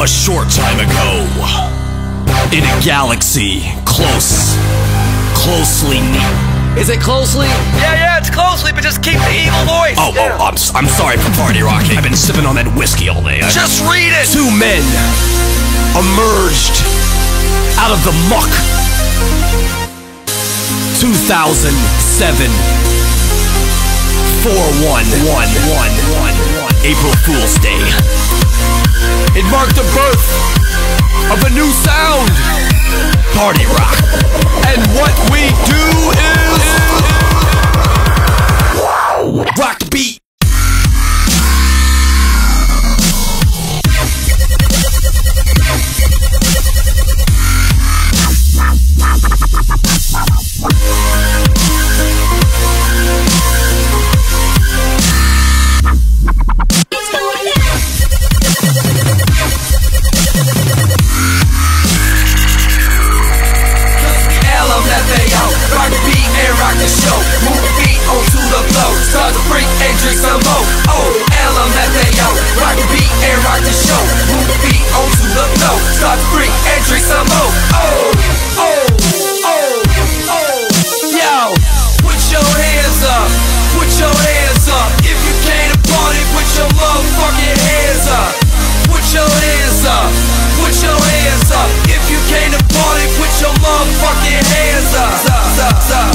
A short time ago, in a galaxy close, closely near. Is it closely? Yeah, yeah, it's closely, but just keep the evil voice. Oh, oh, I'm, s- I'm sorry for party rocking. I've been sipping on that whiskey all day. I- Just read it. Two men emerged out of the muck. 2007 4111 April Fool's Day. It marked the birth of a new sound. Party rock. up.